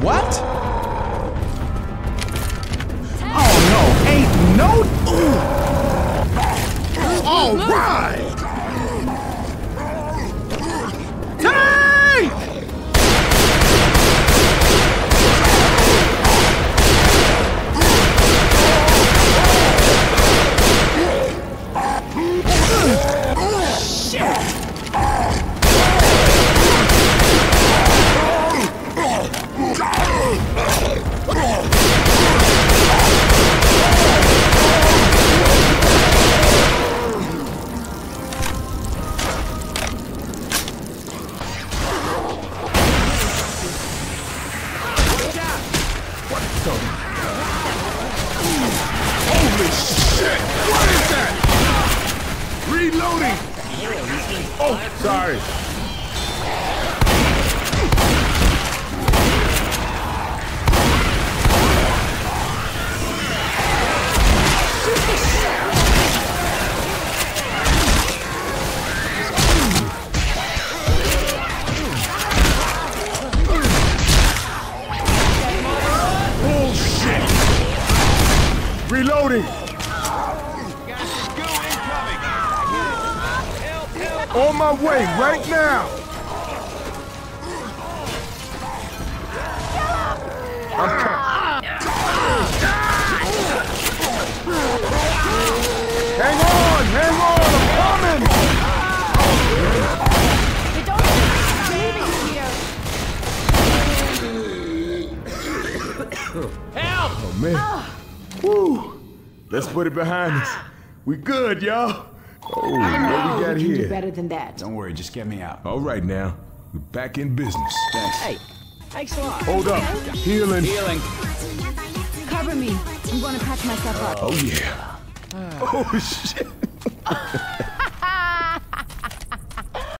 What? Oh no, ain't no. All right! Holy shit! What is that? Reloading! Oh, sorry. Reloading! On my way right now! Hang on! Hang on! I'm coming! They don't Oh man. Ah. Woo! Let's put it behind us. We good, y'all. Oh, what we got You can do here? better than that. Don't worry, just get me out. All right now. We're back in business. Thanks. Hey, thanks a lot. Hold up. Healing. Healing. Cover me. I'm going to patch myself up. Oh yeah. Oh shit.